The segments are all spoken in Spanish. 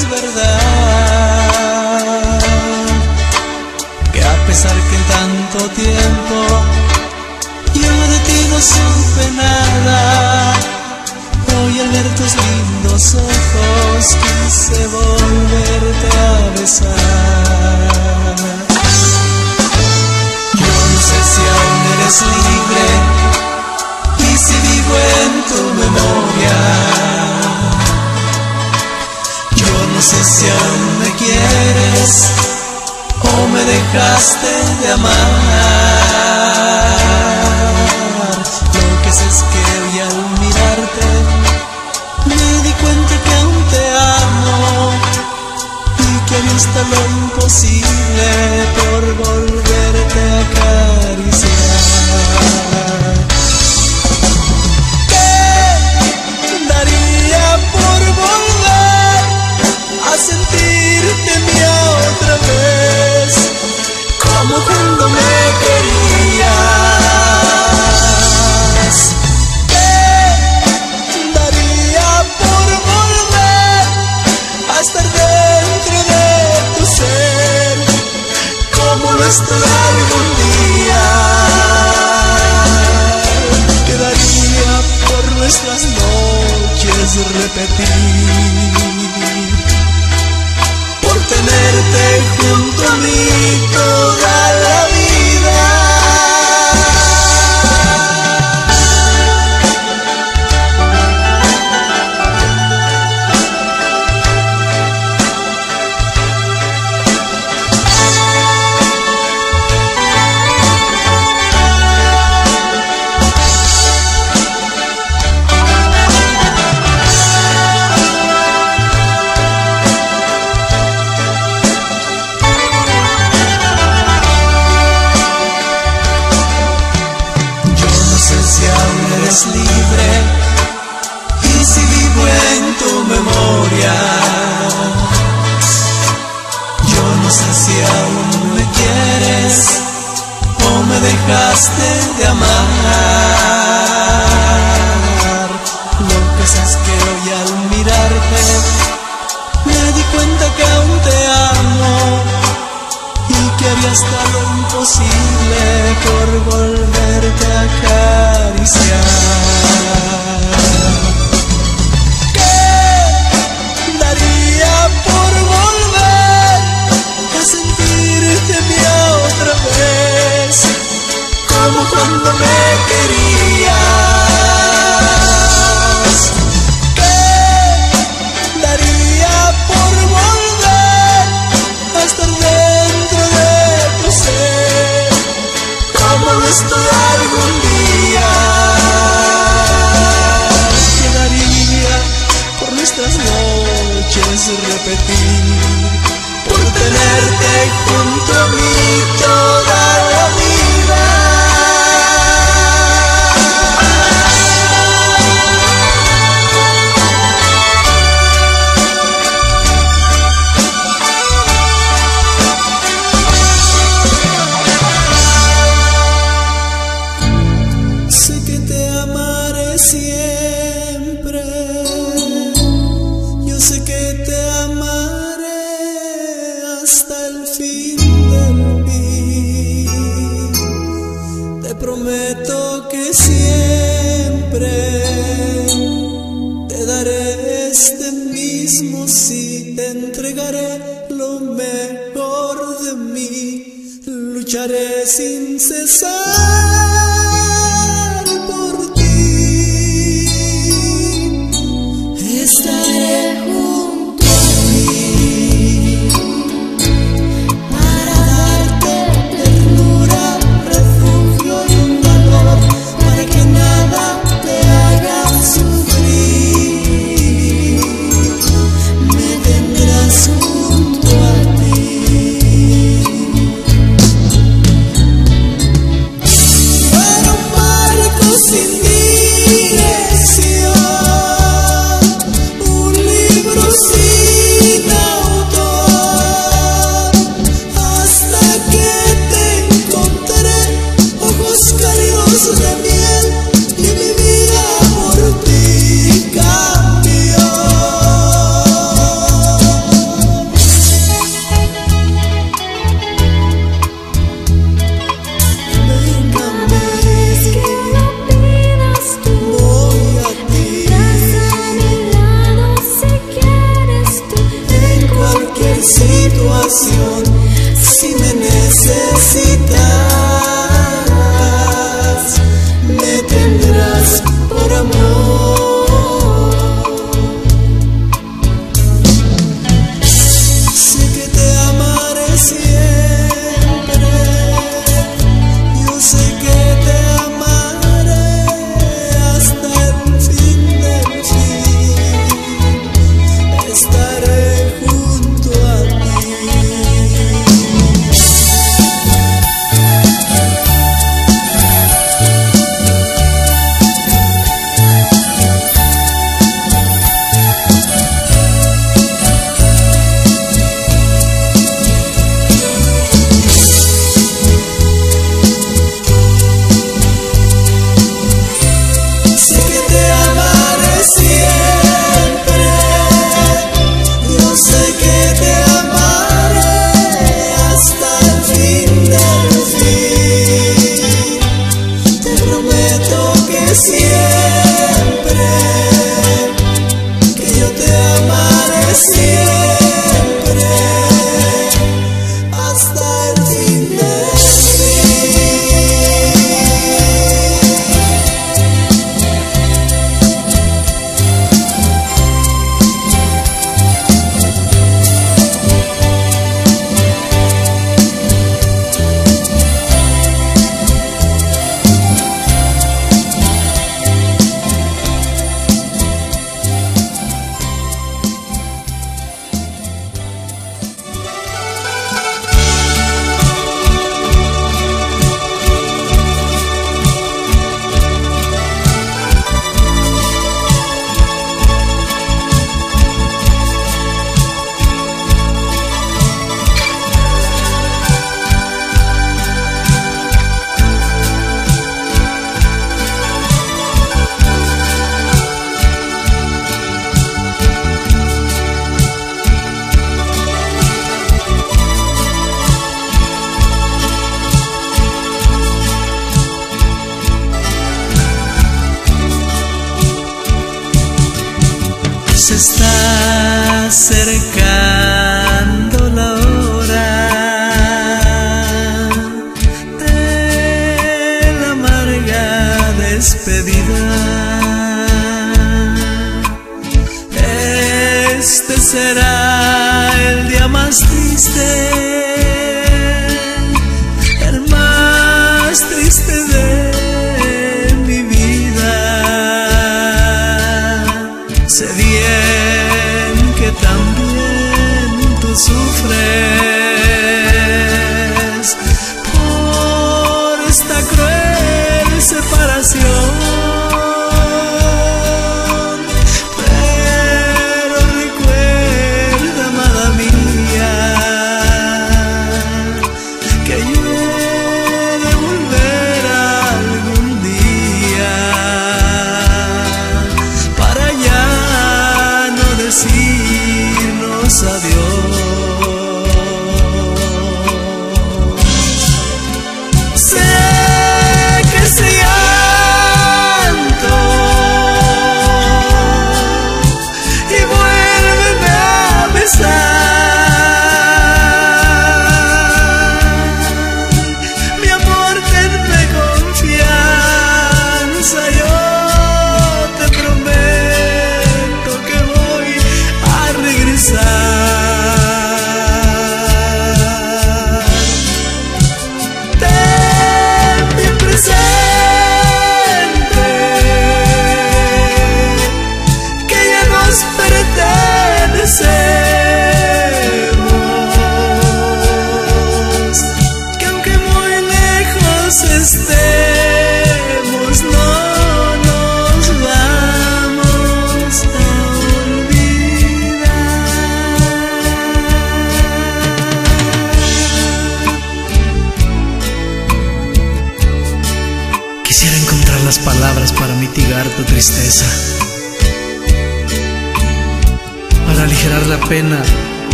es verdad que a pesar que tanto tiempo yo de ti no supe nada, hoy al ver tus lindos ojos quise volverte a besar. traición me quieres o me dejaste de amar. Lo que sé es que hoy al mirarte me di cuenta que aún te amo y que había hasta lo imposible por volverte. Gösterir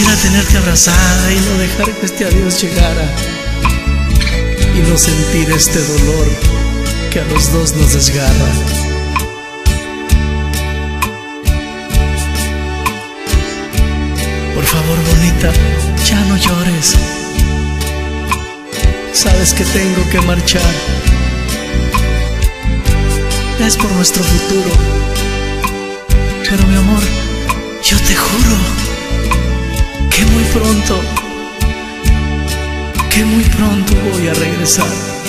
Quisiera tenerte abrazada y no dejar que este adiós llegara y no sentir este dolor que a los dos nos desgarra. Por favor, bonita, ya no llores. Sabes que tengo que marchar. Es por nuestro futuro. Pero mi amor, yo te juro que muy pronto, que muy pronto voy a regresar.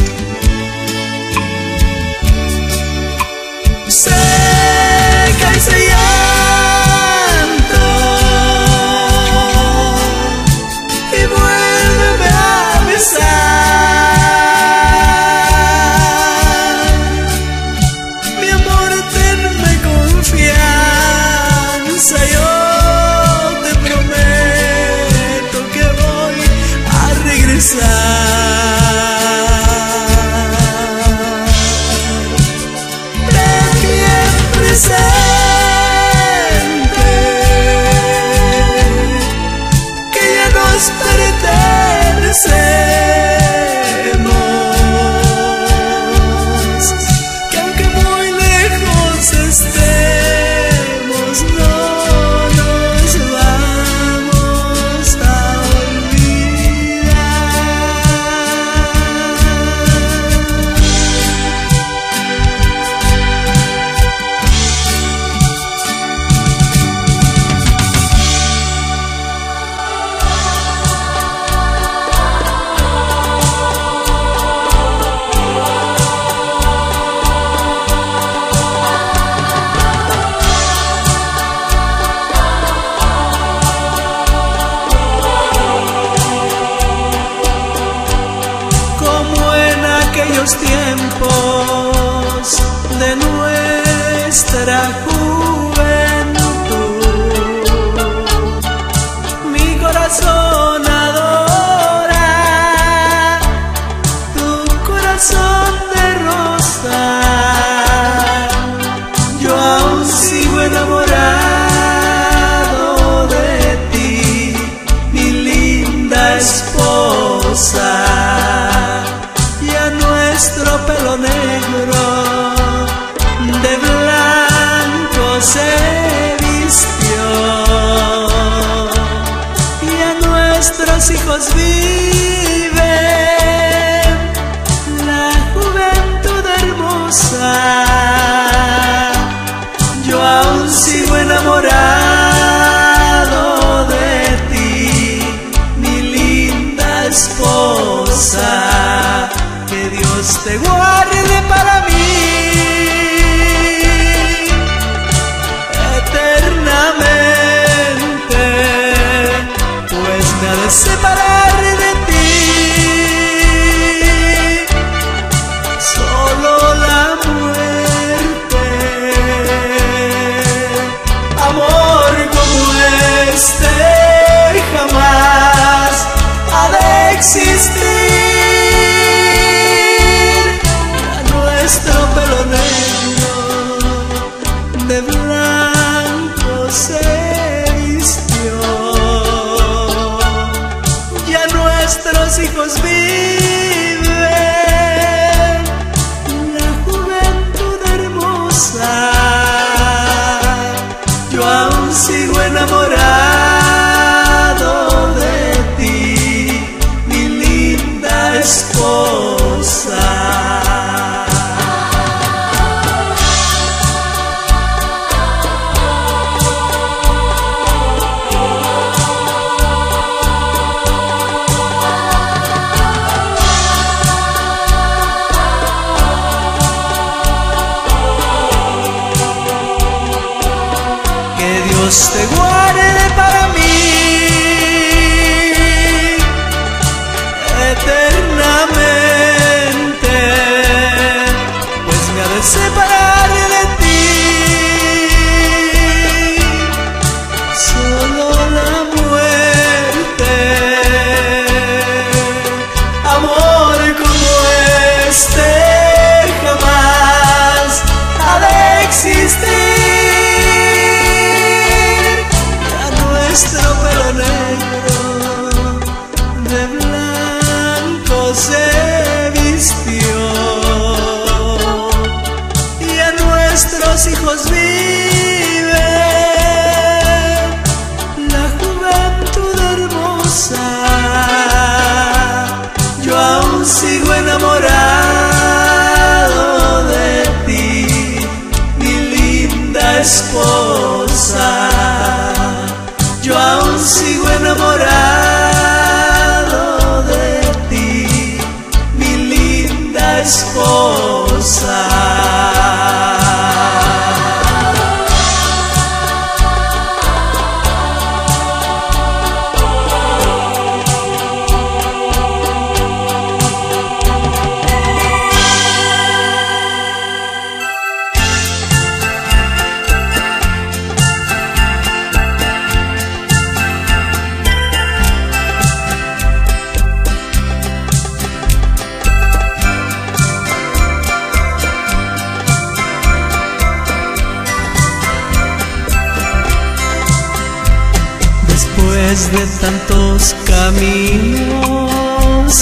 Después de tantos caminos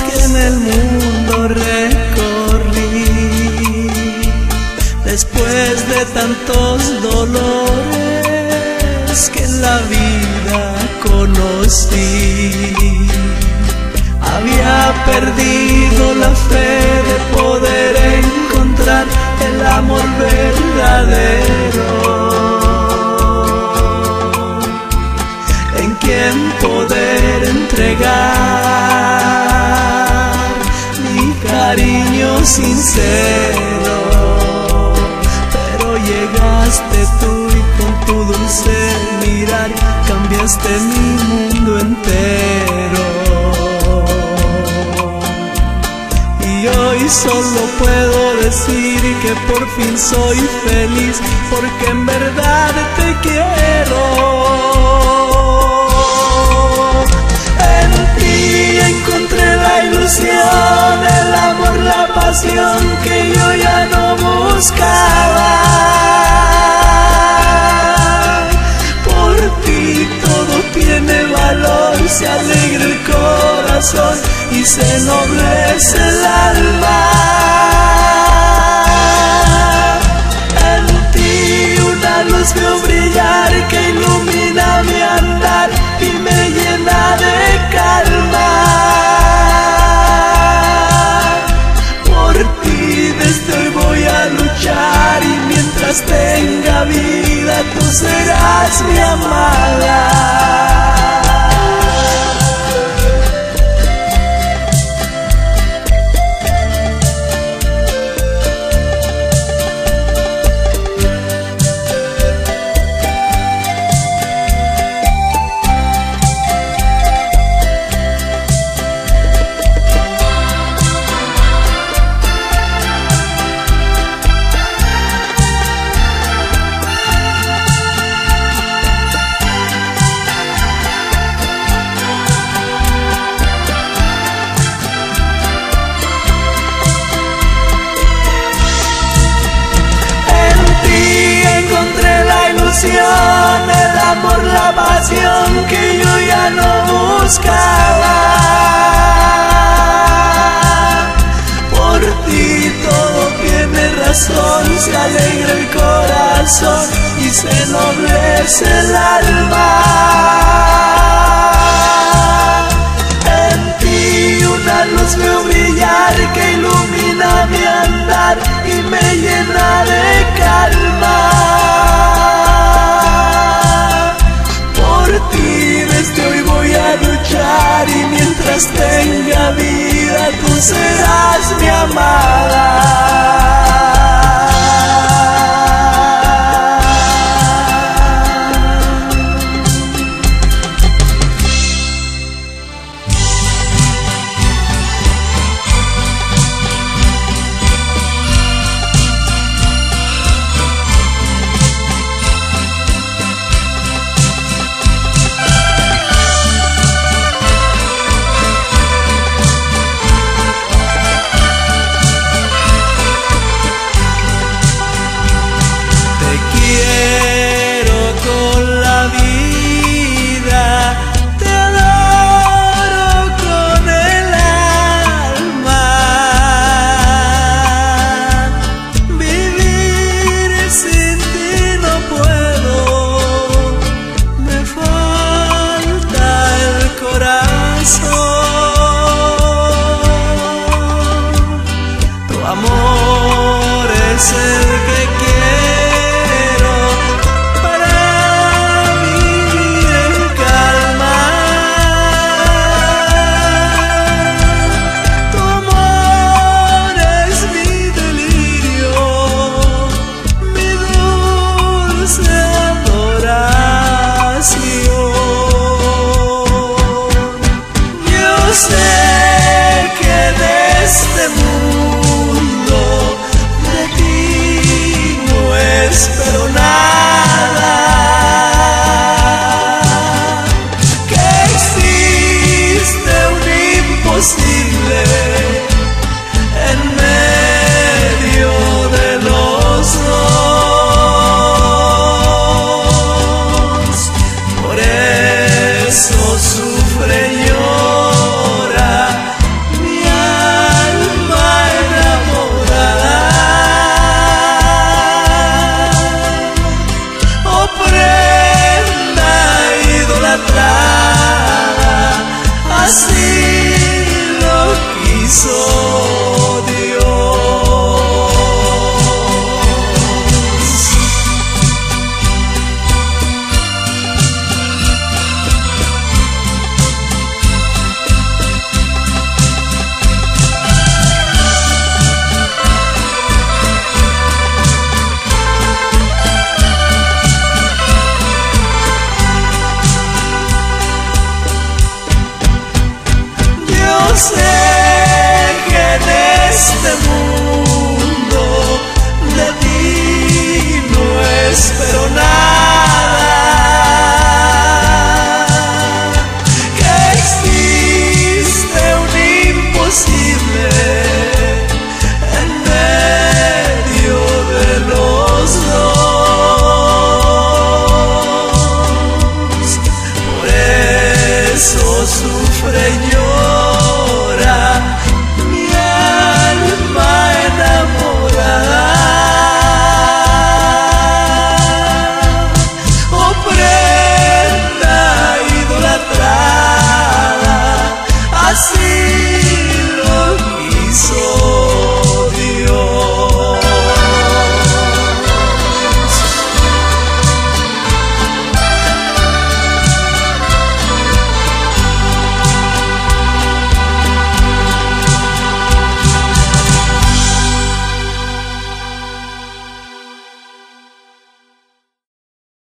que en el mundo recorrí, después de tantos dolores que en la vida conocí, había perdido la fe de poder encontrar el amor verdadero quien poder entregar mi cariño sincero. Pero llegaste tú y con tu dulce mirar cambiaste mi mundo entero. Y hoy solo puedo decir que por fin soy feliz porque en verdad te quiero. Ilusión, el amor, la pasión que yo ya no buscaba. Por ti todo tiene valor, se alegra el corazón y se ennoblece el alma. tenga vida tú serás mi amada. pasión que yo ya no buscaba. Por ti todo tiene razón, se alegra el corazón y se noblece el alma. En ti una luz veo brillar que ilumina mi andar y me llena de calma. tenga vida, tú serás mi amada. en este mundo de ti no espero nada.